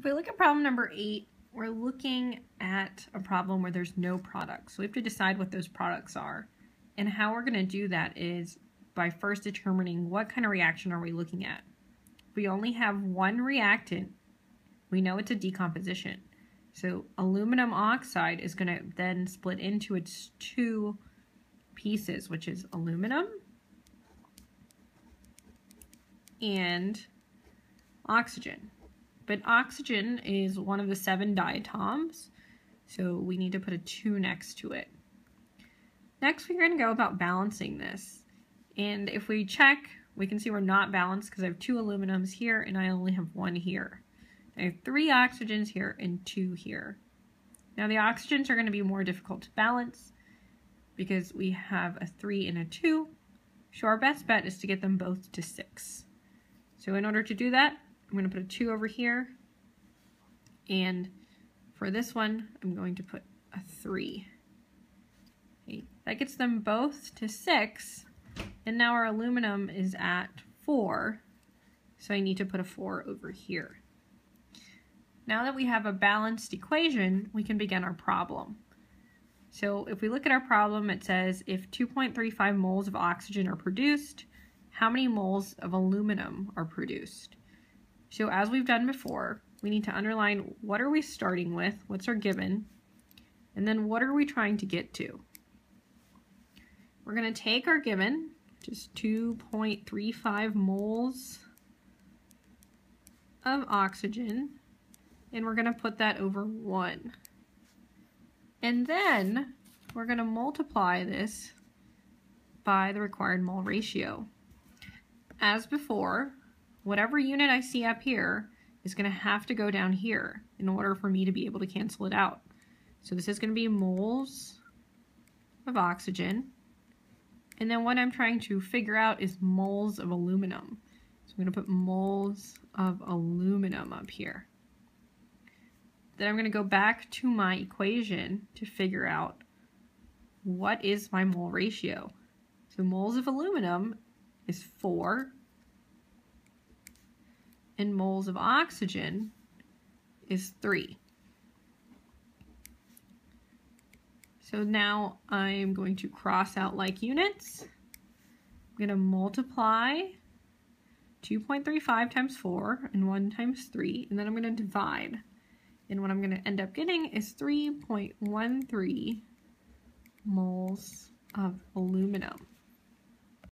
If we look at problem number eight, we're looking at a problem where there's no products. So we have to decide what those products are. And how we're going to do that is by first determining what kind of reaction are we looking at. We only have one reactant, we know it's a decomposition. So aluminum oxide is going to then split into its two pieces, which is aluminum and oxygen. But oxygen is one of the seven diatoms, so we need to put a 2 next to it. Next, we're going to go about balancing this. And if we check, we can see we're not balanced because I have two aluminums here and I only have one here. I have three oxygens here and two here. Now the oxygens are going to be more difficult to balance because we have a 3 and a 2. So our best bet is to get them both to 6. So in order to do that, I'm going to put a 2 over here. And for this one, I'm going to put a 3. Okay, that gets them both to 6. And now our aluminum is at 4. So I need to put a 4 over here. Now that we have a balanced equation, we can begin our problem. So if we look at our problem, it says if 2.35 moles of oxygen are produced, how many moles of aluminum are produced? So as we've done before, we need to underline what are we starting with, what's our given, and then what are we trying to get to. We're going to take our given, is 2.35 moles of oxygen, and we're going to put that over 1. And then we're going to multiply this by the required mole ratio. As before, whatever unit I see up here is going to have to go down here in order for me to be able to cancel it out. So this is going to be moles of oxygen. And then what I'm trying to figure out is moles of aluminum. So I'm going to put moles of aluminum up here. Then I'm going to go back to my equation to figure out what is my mole ratio. So moles of aluminum is 4 and moles of oxygen is 3. So now I'm going to cross out like units. I'm going to multiply 2.35 times 4 and 1 times 3, and then I'm going to divide. And what I'm going to end up getting is 3.13 moles of aluminum.